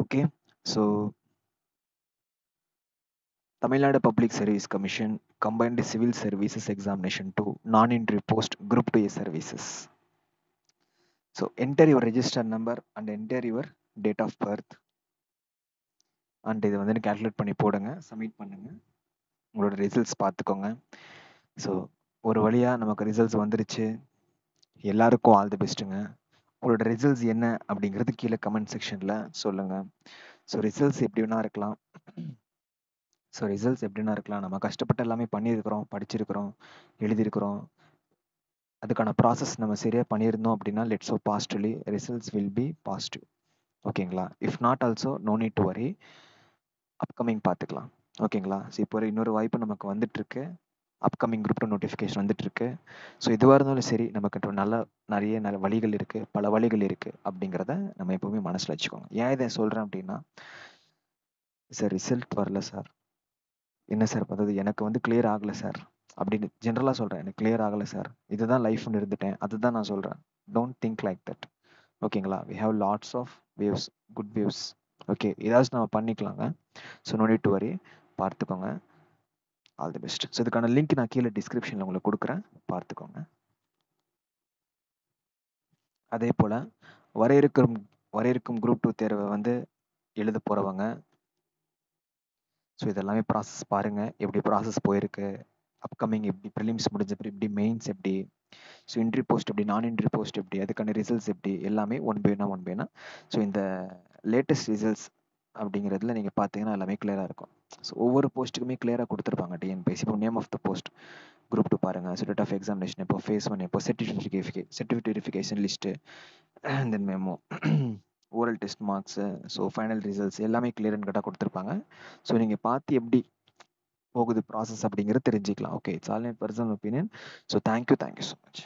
Okay so Tamil Nadu public service commission combined civil services examination two non entry post group two A services so enter your register number and enter your date of birth and இதை வந்து calculate பண்ணி போடுங்க submit பண்ணுங்க. உங்களோட results பார்த்துக்கோங்க. So ஒரு வழியாக நமக்கு ரிசல்ட்ஸ் வந்துருச்சு. எல்லாருக்கும் ஆல் தி பெஸ்ட்டுங்க உங்களோட ரிசல்ட்ஸ் என்ன அப்படிங்கிறது கீழே கமெண்ட் செக்ஷனில் சொல்லுங்கள் ஸோ ரிசல்ட்ஸ் எப்படி வேணா இருக்கலாம். ஸோ ரிசல்ட்ஸ் எப்படின்னா இருக்கலாம். நம்ம கஷ்டப்பட்டு எல்லாமே பண்ணியிருக்கிறோம் படிச்சிருக்கிறோம் எழுதியிருக்கிறோம். அதுக்கான ப்ராசஸ் நம்ம சரியாக பண்ணியிருந்தோம் அப்படின்னா let's hope positively results will be positive ஓகேங்களா if not also no need to worry upcoming பார்த்துக்கலாம். ஓகேங்களா ஸோ இப்போ ஒரு இன்னொரு வாய்ப்பு நமக்கு வந்துட்டுருக்கு அப்கமிங் குரூப் டூ நோட்டிஃபிகேஷன் வந்துட்டுருக்கு. ஸோ எதுவாக இருந்தாலும் சரி நமக்கு நல்ல நிறைய நல்ல வழிகள் இருக்குது பல வழிகள் இருக்குது அப்படிங்கிறத நம்ம எப்போவுமே மனசில் வச்சுக்கோங்க. ஏன் இதை சொல்கிறேன் அப்படின்னா சார் ரிசல்ட் வரல சார் என்ன சார் அதாவது எனக்கு வந்து கிளியர் ஆகலை சார் அப்படின்னு ஜென்ரலாக சொல்கிறேன் எனக்கு கிளியர் ஆகலை சார் இதுதான் லைஃப்னு இருந்துட்டேன். அதுதான் நான் சொல்கிறேன் டோன்ட் திங்க் லைக் தட் ஓகேங்களா? We have lots of waves good waves okay ஏதாச்சும் நம்ம பண்ணிக்கலாங்க. So no need to worry பார்த்துக்கோங்க. ஆல் தி பெஸ்ட் ஸோ இதுக்கான லிங்க் நான் கீழே டிஸ்கிரிப்ஷனில் உங்களுக்கு கொடுக்குறேன். பார்த்துக்கோங்க. அதே போல் வர இருக்கும் வர இருக்கும் குரூப் டூ தேர்வை வந்து எழுத போகிறவங்க ஸோ இதெல்லாமே ப்ராசஸ் பாருங்கள் எப்படி ப்ராசஸ் போயிருக்கு அப்கமிங் எப்படி ப்ரிலிம்ஸ் முடிஞ்ச பிறகு எப்படி மெயின்ஸ் எப்படி ஸோ இன்ட்ரி போஸ்ட் எப்படி நான் இன்ட்ரி போஸ்ட் எப்படி அதுக்கான ரிசல்ட்ஸ் எப்படி எல்லாமே ஒன் பைனா ஒன் பைனா ஸோ இந்த லேட்டஸ்ட் ரிசல்ட்ஸ் அப்படிங்கிறதுல நீங்கள் பார்த்தீங்கன்னா எல்லாமே கிளியராக இருக்கும். ஸோ ஒவ்வொரு போஸ்ட்டுக்குமே கிளியராக கொடுத்துருப்பாங்க டிஎன்பிஎஸ்சி இப்போ name of the post group two பாருங்கள் ஸோ ஆஃப் எக்ஸாமினேஷன் இப்போ ஃபேஸ் ஒன் இப்போ certificate certificate verification list then memo oral test marks so final results எல்லாமே கிளியர்னு கட்டாக கொடுத்துருப்பாங்க. ஸோ நீங்கள் பார்த்து எப்படி போகுது ப்ராசஸ் அப்படிங்கிறத தெரிஞ்சுக்கலாம். Okay it's all my personal opinion so thank you thank you so much